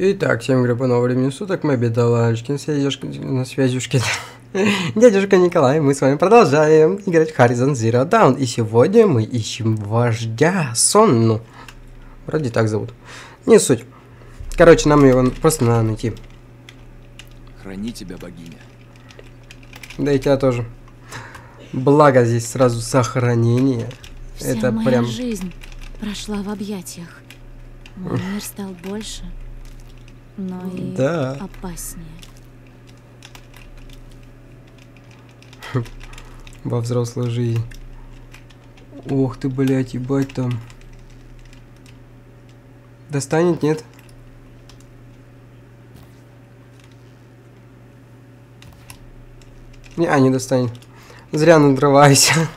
Итак, всем грибного времени суток, мы на связюшке, на связюшке. Дядюшка Николай, мы с вами продолжаем играть в Horizon Zero Dawn. И сегодня мы ищем вождя Сонну. Вроде так зовут. Не суть. Короче, нам его просто надо найти. Храни тебя, богиня. Да и тебя тоже. Благо здесь сразу сохранение. Вся Это моя прям... жизнь прошла в объятиях. Мой мир стал больше, но и Да. опаснее. во взрослой жизни. Ох ты, блядь, ебать там. Достанет, нет? Не, а, не достанет. Зря надрывайся.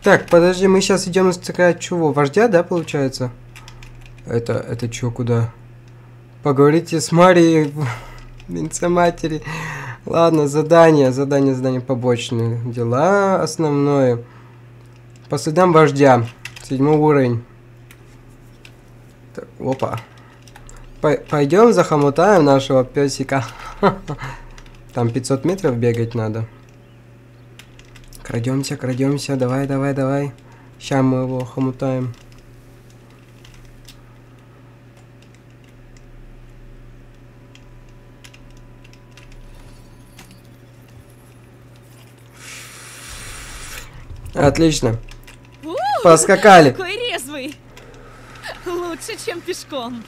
Так, подожди, мы сейчас идем искать чего? Вождя, да, получается? Это, это чё, куда? Поговорите с Марией, венце матери. Ладно, задание, задание, задание побочные. Дела основное. По следам вождя. Седьмой уровень. Так, опа. пойдем захомутаем нашего песика. Там 500 метров бегать надо. Крадемся, крадемся, давай, давай, давай. Сейчас мы его хомутаем. Отлично. Поскакали. Какой резвый! Лучше, чем пешком.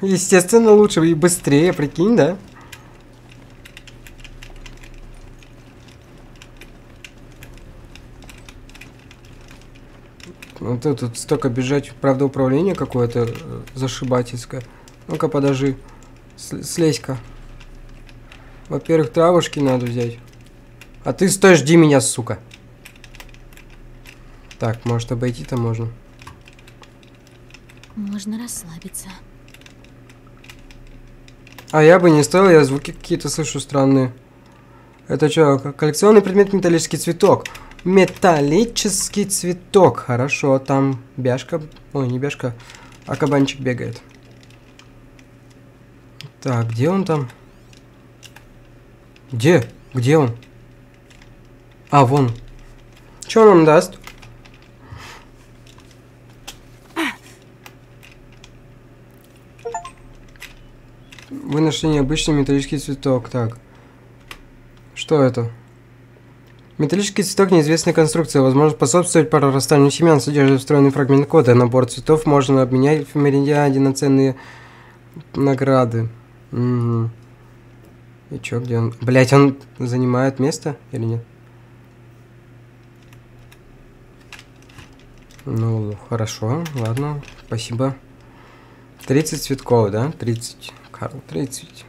Естественно, лучше и быстрее, прикинь, да? Ну ты тут столько бежать, правда, управление какое-то э, зашибательское. Ну-ка, подожди. Слезь-ка. Во-первых, травушки надо взять. А ты стой, жди меня, сука. Так, может обойти-то можно. Можно расслабиться. А я бы не стоил, я звуки какие-то слышу странные. Это что, коллекционный предмет металлический цветок? Металлический цветок. Хорошо, там бяшка. Ой, не бяшка, а кабанчик бегает. Так, где он там? Где? Где он? А, вон. Что он нам даст? Вы нашли необычный металлический цветок. Так. Что это? Металлический цветок неизвестной конструкции. Возможно способствовать прорастанию семян. Содержит встроенный фрагмент кода. Набор цветов можно обменять в меридиаде на ценные награды. Угу. И чё, где он? Блять, он занимает место или нет? Ну, хорошо, ладно, спасибо. 30 цветков, да? 30. Карл, 30.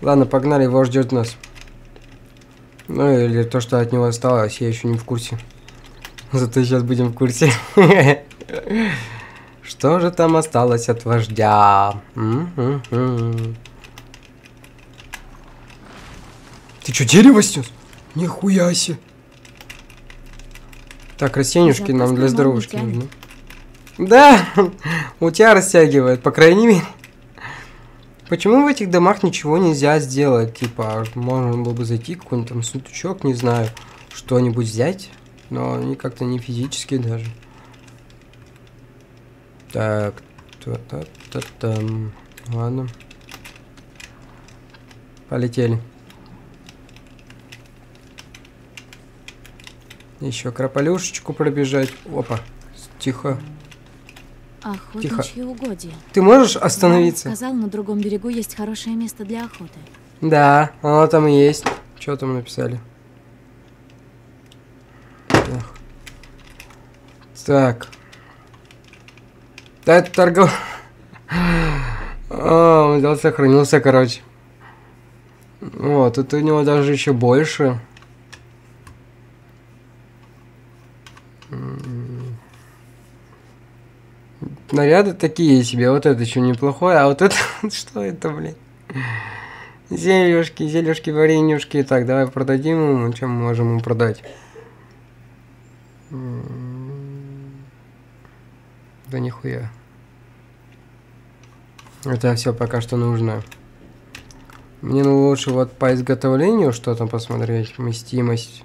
Ладно, погнали, его ждет нас. Ну, или то, что от него осталось, я еще не в курсе. Зато сейчас будем в курсе. Что же там осталось от вождя? М-м-м. Ты что, дерево снес? Нихуя себе. Так, растенюшки нам для здоровушки нужны. Да, у тебя растягивает, по крайней мере. Почему в этих домах ничего нельзя сделать? Типа, можно было бы зайти, какой-нибудь там сундучок, не знаю, что-нибудь взять, но они как-то не физически даже. Так, та-та-та-там. Ладно. Полетели. Еще крополюшечку пробежать. Опа. Тихо. Охотничьи угодья. Ты можешь остановиться? сказал, на другом берегу есть хорошее место для охоты. Да, оно там и есть. Что там написали? Так. Да, это торгов... О, он взял, сохранился, короче. Вот, тут у него даже еще больше. Наряды такие себе. Вот это еще неплохое, а вот это... Что это, блин? Зелюшки, зелюшки, варенюшки. Так, давай продадим ему. Чем мы можем ему продать? М, Да нихуя. Это все пока что нужно. Мне ну, лучше вот по изготовлению что-то посмотреть. Вместимость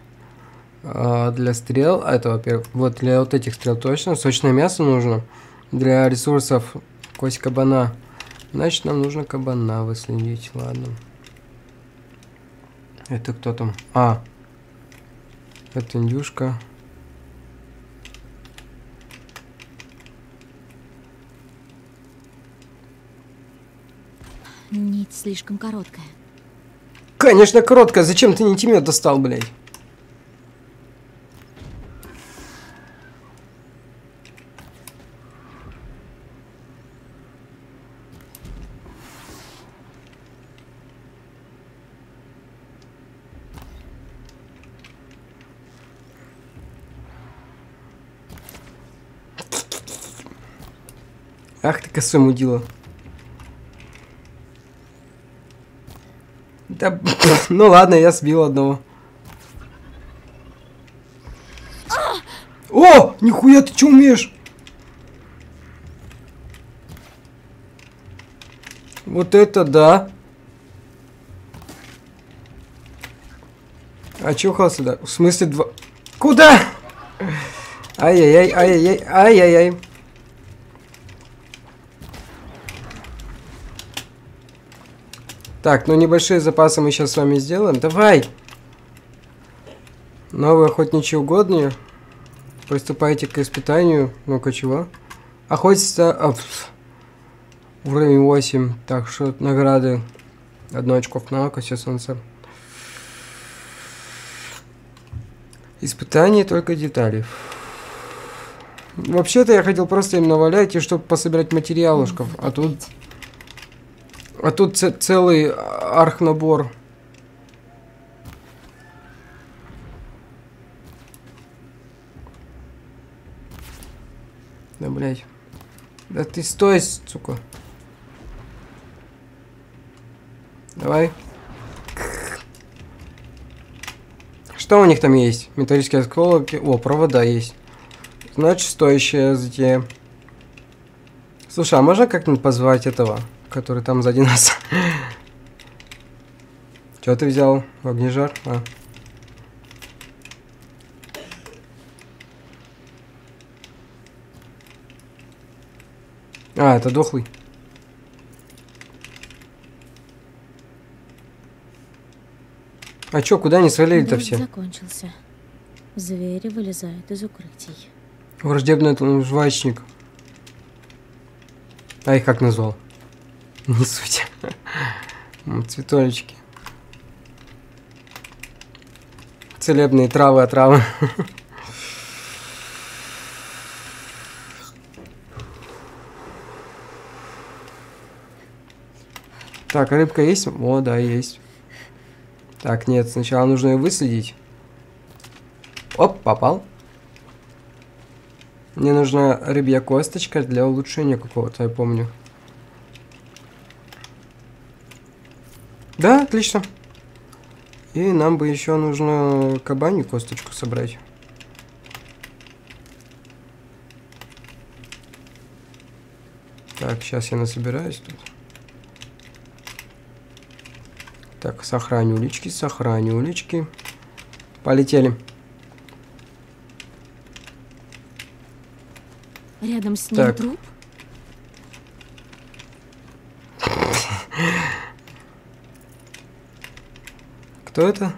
а, для стрел. Это, во-первых, вот для вот этих стрел точно. Сочное мясо нужно. Для ресурсов кость кабана. Значит, нам нужно кабана выследить. Ладно. Это кто там? А. Это индюшка. Нить слишком короткая. Конечно, короткая. Зачем ты нитимет достал, блядь? Косой мудила. Да, ну ладно, я сбил одного. О, нихуя ты что умеешь? Вот это да. Очухался, да? В смысле два... Куда? Ай-яй-яй, ай-яй-яй, ай-яй-яй. Так, ну небольшие запасы мы сейчас с вами сделаем. Давай! Новые охотничьи угодные. Приступайте к испытанию. Ну-ка, чего? Охотиться... А, уровень 8. Так, что награды. Одно очков навыка, все солнце. Испытание только детали. Вообще-то я хотел просто им навалять, и чтобы пособирать материалушков. А тут... А тут целый архнабор. Да, блядь. Да ты стой, сука. Давай. Что у них там есть? Металлические осколки. О, провода есть. Значит, стоящая затея. Слушай, а можно как-нибудь позвать этого? Который там сзади нас. Что ты взял? Огнежар? А. А, это дохлый. А чё, куда они свалили-то все? закончился. Звери вылезают из укрытий. Враждебный жвачник. А их как назвал? Не суть. Цветочки. Целебные травы, отравы. Так, рыбка есть? О, да, есть. Так, нет, сначала нужно ее высадить. Оп, попал. Мне нужна рыбья косточка для улучшения какого-то, я помню. Да, отлично. И нам бы еще нужно кабанью косточку собрать. Так, сейчас я насобираюсь тут. Так, сохраню улички, сохраню улички. Полетели. Рядом с ним так. труп? Кто это?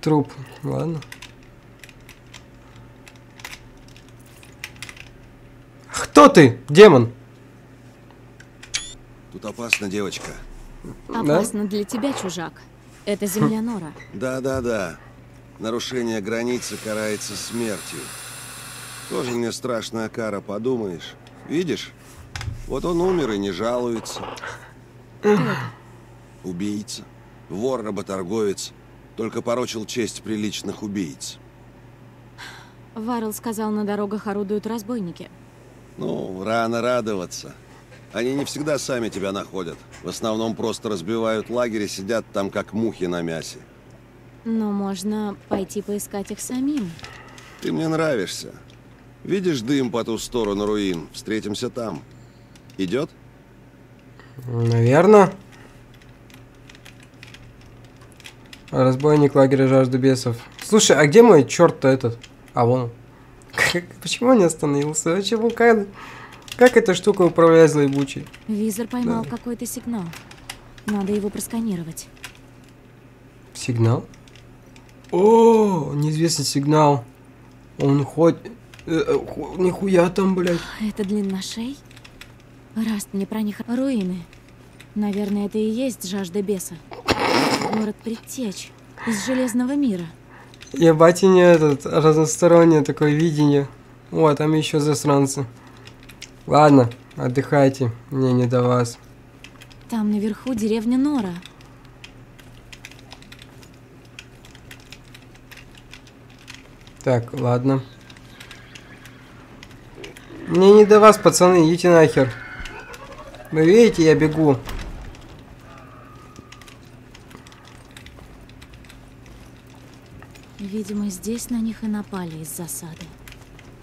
Труп. Ладно. Кто ты, демон? Тут опасно, девочка. Опасно да? для тебя, чужак. Это земля Нора. Да-да-да. Нарушение границы карается смертью. Тоже мне страшная кара, подумаешь. Видишь? Вот он умер и не жалуется. Убийца. Вор-работорговец, только порочил честь приличных убийц. Варл сказал, на дорогах орудуют разбойники. Ну, рано радоваться. Они не всегда сами тебя находят. В основном просто разбивают лагерь и сидят там, как мухи на мясе. Но можно пойти поискать их самим. Ты мне нравишься. Видишь дым по ту сторону руин? Встретимся там. Идет? Наверное. Разбойник лагеря жажды бесов. Слушай, а где мой черт-то этот? А вон. он. Почему он не остановился? Почему? Как, как эта штука управляет злоебучей? Визор поймал Да. какой-то сигнал. Надо его просканировать. Сигнал? О, неизвестный сигнал. Он хоть... э, э, ху- Нихуя там, блядь. Это длинношей? Раст мне про них руины. Наверное, это и есть жажда беса. Город предтеч из Железного мира. Ебать, и не этот, разностороннее такое видение. О, там еще засранцы. Ладно, отдыхайте, мне не до вас. Там наверху деревня Нора. Так, ладно. Мне не до вас, пацаны, идите нахер. Вы видите, я бегу. Видимо, здесь на них и напали из засады.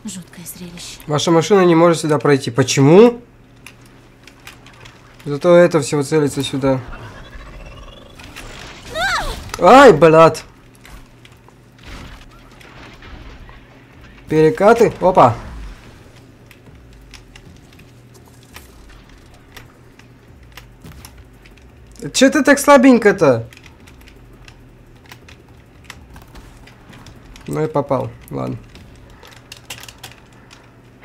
Жуткое зрелище. Ваша машина не может сюда пройти. Почему? Зато это всего целится сюда. Ай, блядь. Перекаты. Опа. Че ты так слабенько-то? Ну и попал. Ладно.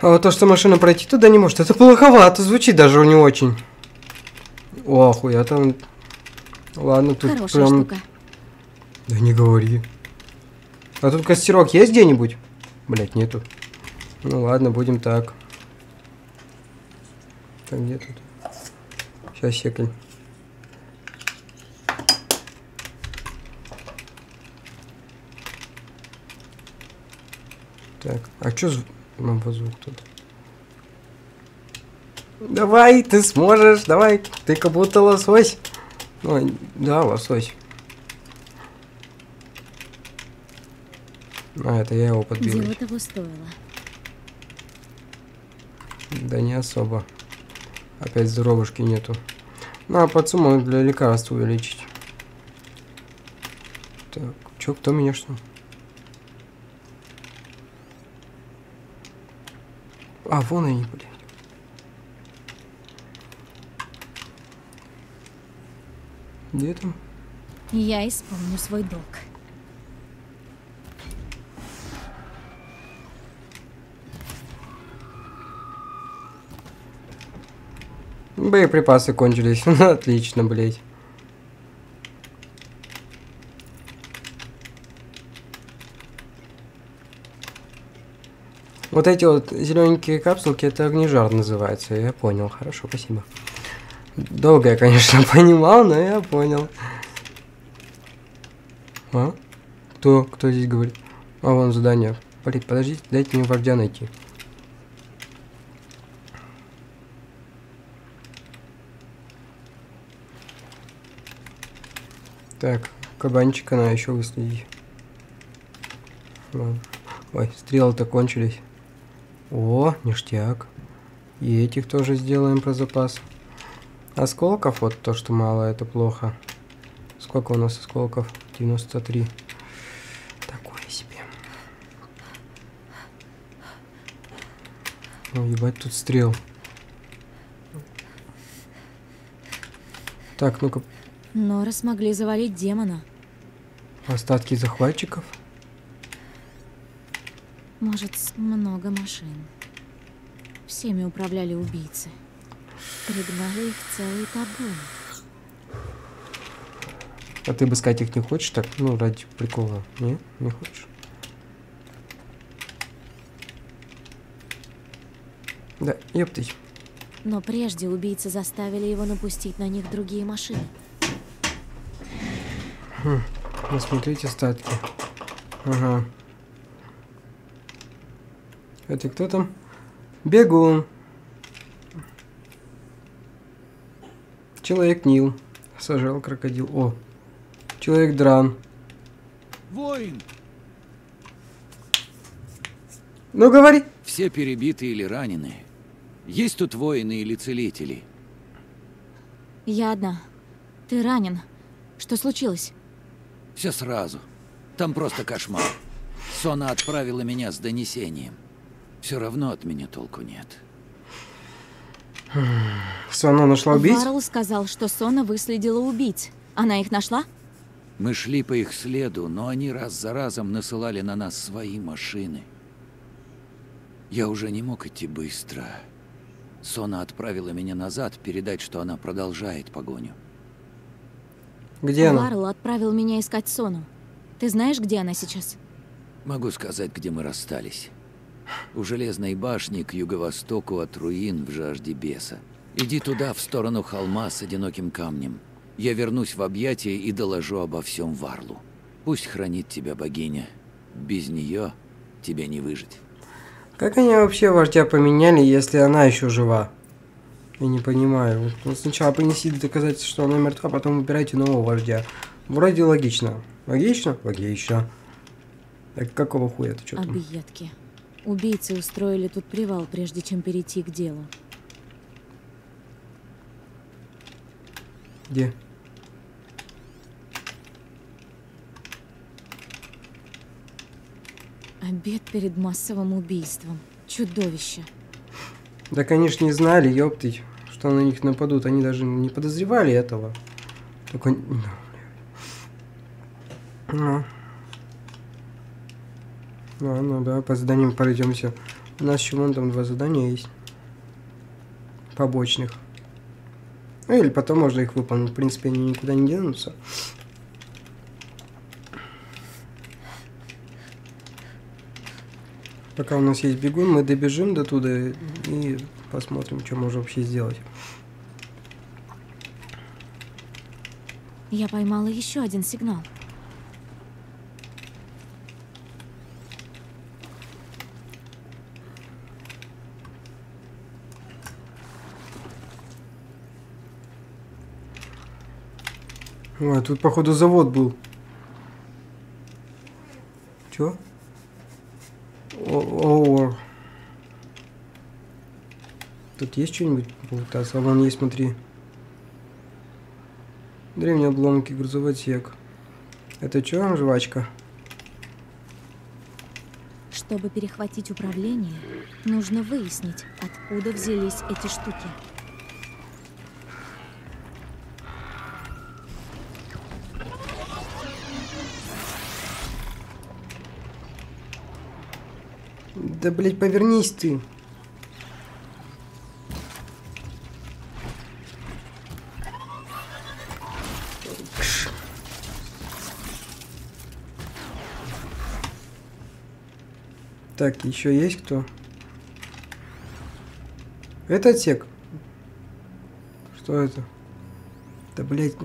А вот то, что машина пройти туда не может, это плоховато, звучит даже не очень. О, хуя там. Ладно, тут Хорошая прям... штука. Да не говори. А тут костерок есть где-нибудь? Блять, нету. Ну ладно, будем так. Так, где тут? Сейчас, секунь. Так, а чё нам звук тут? Давай, ты сможешь, давай, ты как будто лосось. Ой, да, лосось. А, это я его подбил. Дело того стоило. Да не особо. Опять здоровушки нету. Ну, а под сумму для лекарств увеличить. Так, чё, кто меня что? А, вон они, блядь. Где там? Я исполню свой долг. Боеприпасы кончились. Отлично, блядь. Вот эти вот зелененькие капсулки, это огнежар называется. Я понял. Хорошо, спасибо. Долго я, конечно, понимал, но я понял. А? Кто? Кто здесь говорит? А, вон задание. Блин, подождите, дайте мне вождя найти. Так, кабанчика надо еще выследить. Ой, стрелы-то кончились. О, ништяк. И этих тоже сделаем про запас. Осколков, вот то, что мало, это плохо. Сколько у нас осколков? 93. Такое себе. О, ебать, тут стрел. Так, ну-ка, Нора смогли завалить демона. остатки захватчиков. Может, много машин. Всеми управляли убийцы. Пригнали их целый табун. А ты бы сказать их не хочешь так? Ну, ради прикола. Не? Не хочешь? Да, ептыть. Но прежде убийцы заставили его напустить на них другие машины. Посмотрите статки. Ага. Это кто там? Бегун. Человек Нил. Сажал крокодил. О. Человек Дран. Воин! Ну, говори. Все перебиты или ранены. Есть тут воины или целители? Я одна. Ты ранен. Что случилось? Все сразу. Там просто кошмар. Сона отправила меня с донесением. Все равно от меня толку нет. Сона нашла убийц? Варл сказал, что Сона выследила убийц. Она их нашла? Мы шли по их следу, но они раз за разом насылали на нас свои машины. Я уже не мог идти быстро. Сона отправила меня назад передать, что она продолжает погоню. Где она? Варл отправил меня искать Сону. Ты знаешь, где она сейчас? Могу сказать, где мы расстались. У железной башни к юго-востоку от руин в жажде беса. Иди туда, в сторону холма с одиноким камнем. Я вернусь в объятия и доложу обо всем Варлу. Пусть хранит тебя богиня. Без нее тебе не выжить. Как они вообще вождя поменяли, если она еще жива? Я не понимаю. Вот сначала принесите доказательства, что она мертва, а потом выбирайте нового вождя. Вроде логично. Логично? Логично. Так какого хуя ты что там? Объедки. Убийцы устроили тут привал, прежде чем перейти к делу. Где? Обед перед массовым убийством. Чудовище. Да, конечно, не знали, ёптыть, что на них нападут. Они даже не подозревали этого. Только... Ну. Ладно, да, по заданиям пройдемся. У нас еще вон там два задания есть. Побочных. Ну или потом можно их выполнить. В принципе, они никуда не денутся. Пока у нас есть бегун, мы добежим до туда и посмотрим, что можем вообще сделать. Я поймала еще один сигнал. Ой, тут, походу, завод был. Чё? О, Тут есть что-нибудь болтаться? А вон есть, смотри. Древние обломки, грузовой отсек. Это что, жвачка? Чтобы перехватить управление, нужно выяснить, откуда взялись эти штуки. Да, блядь, повернись ты. Так, еще есть кто? Это отсек. Что это? Да, блядь.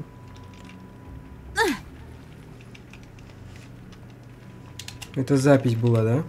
Это запись была, да?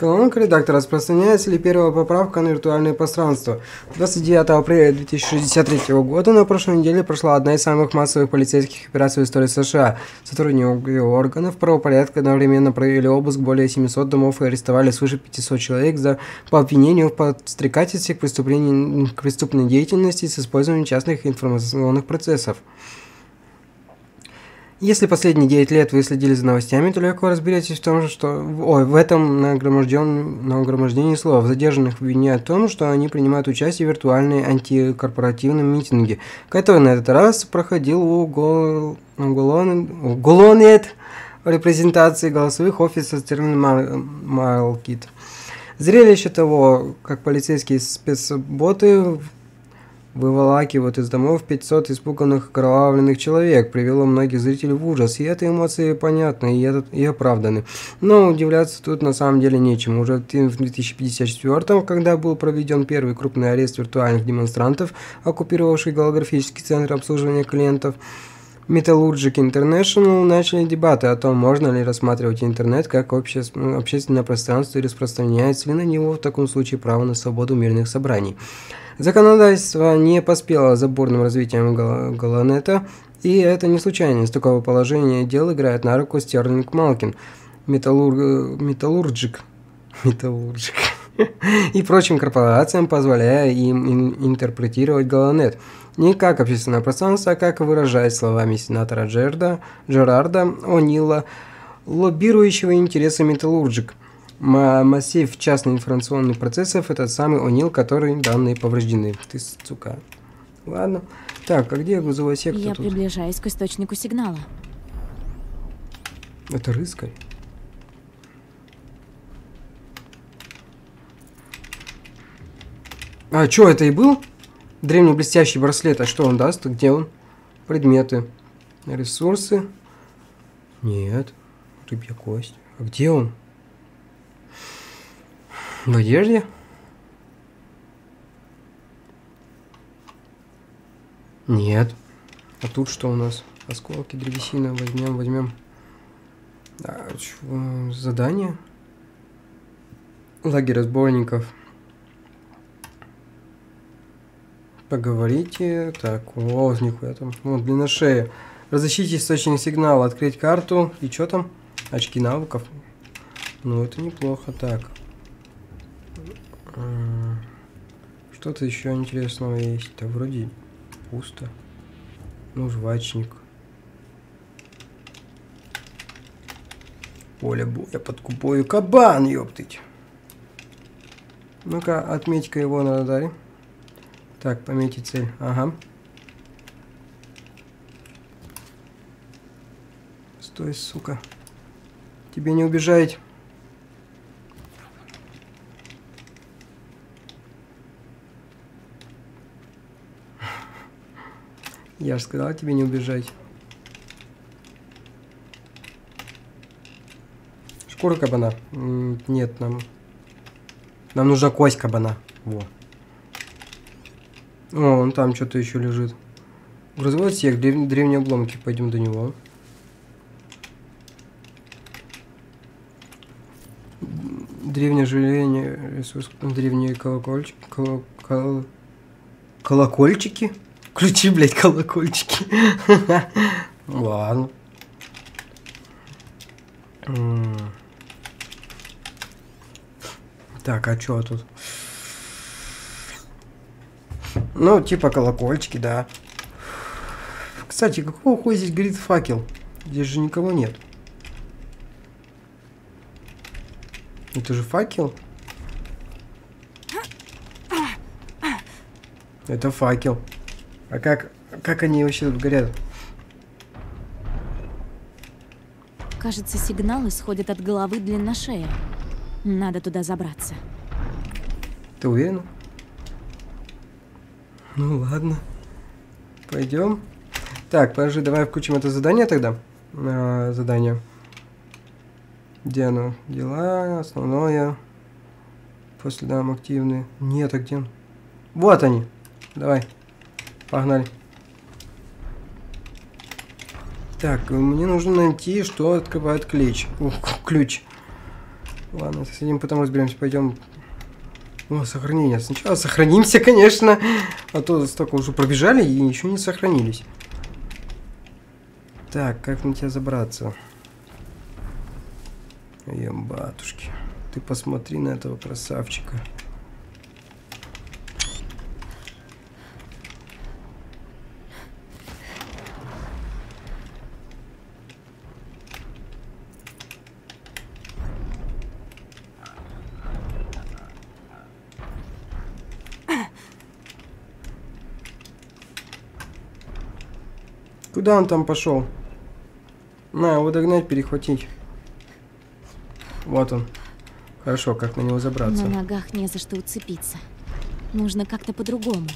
Колонка редактора. Распространяется ли первая поправка на виртуальное пространство? 29 апреля 2063 года на прошлой неделе прошла одна из самых массовых полицейских операций в истории США. Сотрудники органов правопорядка одновременно провели обыск более 700 домов и арестовали свыше 500 человек за по обвинению в подстрекательстве к, к преступной деятельности с использованием частных информационных процессов. Если последние 9 лет вы следили за новостями, то легко разберетесь в том, что... Ой, в этом нагроможден... нагромождении слов. Задержанных в том, что они принимают участие в виртуальной антикорпоративном митинге, который на этот раз проходил у Гол... Уголонет репрезентации голосовых офисов терминал Майлкит. Зрелище того, как полицейские спецботы выволакивают из домов 500 испуганных кровавленных человек, привело многих зрителей в ужас, и эти эмоции понятны и, этот, и оправданы. Но удивляться тут на самом деле нечему. Уже в 2054 когда был проведен первый крупный арест виртуальных демонстрантов, оккупировавших голографический центр обслуживания клиентов, Metallurgic International начали дебаты о том, можно ли рассматривать интернет как обще... общественное пространство и распространяется ли на него в таком случае право на свободу мирных собраний. Законодательство не поспело за бурным развитием Галанета, и это не случайность. Такого положения дел играет на руку Стерлинг Малкин, металлур... металлурджик. Металлурджик. и прочим корпорациям, позволяя им ин- интерпретировать Галанет не как общественное пространство, а как выражать словами сенатора Джерда, Джерарда О'Нила, лоббирующего интересы металлурджик. Ма- Массив частных информационных процессов – это самый О'Нил, который данные повреждены. Ты сука. Ладно. Так, а где грузовой сектор Я тут? приближаюсь к источнику сигнала. Это рыскарь. А, что это и был? Древний блестящий браслет. А что он даст? Где он? Предметы. Ресурсы. Нет. Рыбья кость. А где он? В одежде? Нет. А тут что у нас? Осколки древесина. Возьмем, возьмем. А, чё, задание? Лагерь разбойников. Поговорите. Так, о, нихуя там. Вот, длина шеи. Разыщите источник сигнала, открыть карту. И что там? Очки навыков. Ну, это неплохо. Так. Что-то еще интересного есть. Да вроде пусто. Ну, жвачник. Поле боя под купою кабан, ёптыть. Ну-ка, отметь-ка его на радаре. Так, пометить цель. Ага. Стой, сука. Тебе не убежать. Я же сказал тебе не убежать. Шкура кабана. Нет, нам... Нам нужна кость кабана. Во. О, он там что-то еще лежит. Грузовой отсек, древ- древние обломки. Пойдем до него. Древнее желение, ресурс, древние колокольчики, коло- кол- колокольчики? Ключи, блядь, колокольчики. Ладно. Так, а чё тут? Ну, типа колокольчики, да. Кстати, какого хуя здесь горит факел? Здесь же никого нет. Это же факел? Это факел. А как, как они вообще тут горят? Кажется, сигнал исходит от головы длинношея. Надо туда забраться. Ты уверена? Ну ладно. Пойдем. Так, подожди, давай включим это задание тогда. А, задание. Где оно? Дела, основное. После дам активные. Нет, а где? Вот они. Давай. Погнали. Так, мне нужно найти, что открывает ключ. Ух, ключ. Ладно, с этим потом разберемся. Пойдем о, сохранение. Сначала сохранимся, конечно. А то столько уже пробежали и еще не сохранились. Так, как на тебя забраться? Ебатушки. Ты посмотри на этого красавчика. Куда он там пошел? На, его догнать, перехватить. Вот он. Хорошо, как на него забраться? На ногах не за что уцепиться. Нужно как-то по-другому.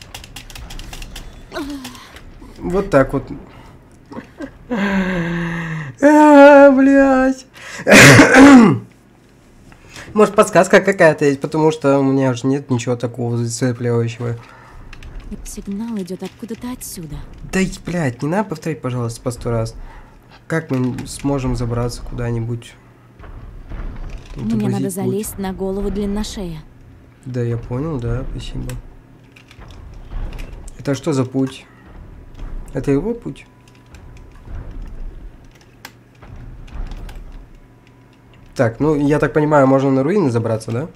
Вот так вот. А, блядь. Может, подсказка какая-то есть, потому что у меня же нет ничего такого зацепливающего. Сигнал идет откуда-то отсюда. Да, и, блядь, не надо повторять, пожалуйста, по сто раз. Как мы сможем забраться куда-нибудь? Мне надо Отобразить путь. залезть на голову длинношея. Да, я понял, да, спасибо. Это что за путь? Это его путь? Так, ну, я так понимаю, можно на руины забраться, да?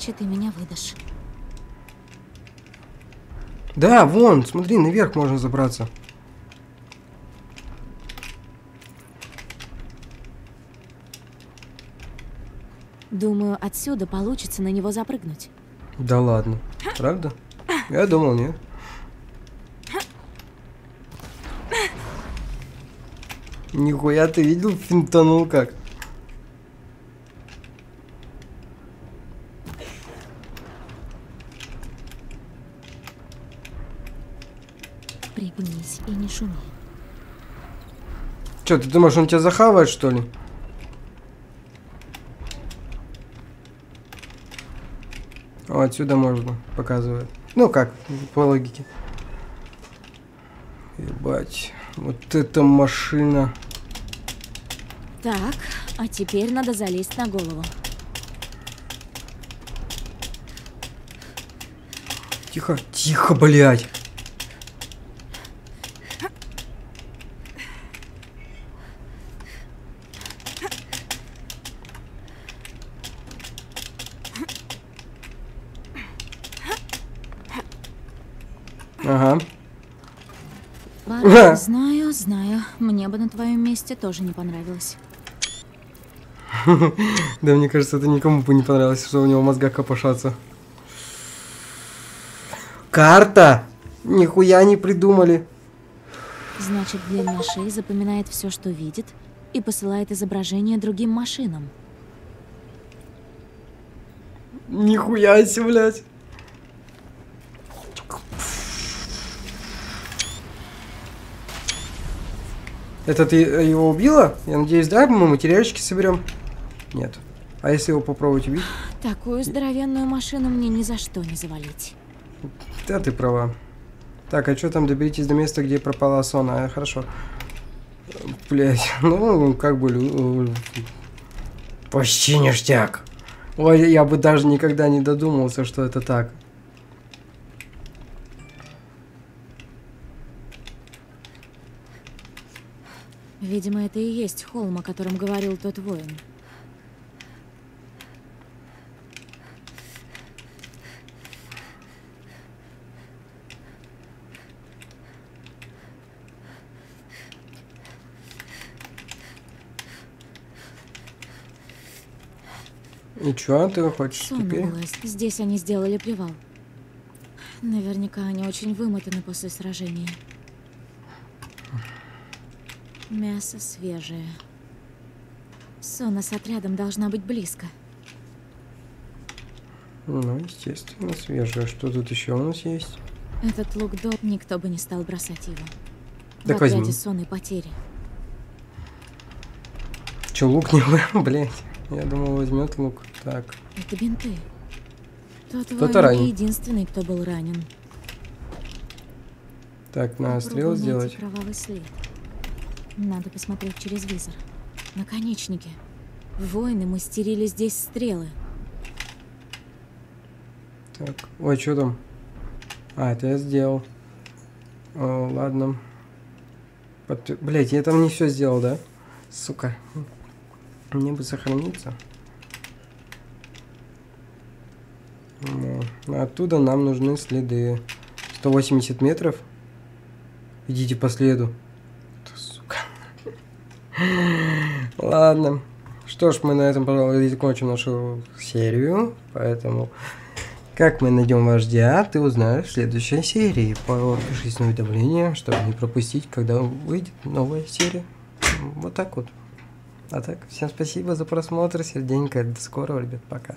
Иначе ты меня выдашь. Да, вон, смотри, наверх можно забраться. Думаю, отсюда получится на него запрыгнуть. Да ладно. Правда? Я думал, нет. Нихуя ты видел, финтанул как? Пригнись и не шуми. Че, ты думаешь, он тебя захавает, что ли? О, отсюда можно, показывает. Ну как, по логике. Ебать, вот эта машина. Так, а теперь надо залезть на голову. Тихо, тихо, блядь. Ага. Знаю, знаю. Мне бы на твоем месте тоже не понравилось. Да, мне кажется, это никому бы не понравилось, что у него мозга копошатся. Карта! Нихуя не придумали. Значит, длина шеи запоминает все, что видит, и посылает изображение другим машинам. Нихуя себе, блядь. Это ты э, его убила? Я надеюсь, да? Мы материальчики соберем? Нет. А если его попробовать убить? Такую здоровенную машину мне ни за что не завалить. Да, ты права. Так, а что там? Доберитесь до места, где пропала Сона. А, хорошо. Блять, ну, как бы... лю- Почти ништяк. Ой, я бы даже никогда не додумался, что это так. Видимо, это и есть холм, о котором говорил тот воин. И чё ты хочешь Сон теперь? было. Здесь они сделали привал. Наверняка они очень вымотаны после сражения. Мясо свежее. Сона с отрядом должна быть близко. Ну, естественно, свежее. Что тут еще у нас есть? Этот лук до никто бы не стал бросать его. Так в возьми. Соны потери. Че, лук не? Блять. Я думал, возьмет лук. Так. Это бинты. Тот Кто-то ранен. не единственный, кто был ранен. Так, надо стрел сделать. кровавый след. Надо посмотреть через визор. Наконечники. Воины мастерили здесь стрелы. Так. Ой, что там? А, это я сделал. О, ладно. Блять, я там не все сделал, да? Сука. Мне бы сохраниться. Ну, Оттуда нам нужны следы. 180 метров. Идите по следу. Ладно. Что ж, мы на этом, пожалуй, закончим нашу серию. Поэтому, как мы найдем вождя, ты узнаешь в следующей серии. Подпишись на уведомления, чтобы не пропустить, когда выйдет новая серия. Вот так вот. А так, всем спасибо за просмотр, серденько. До скорого, ребят, пока.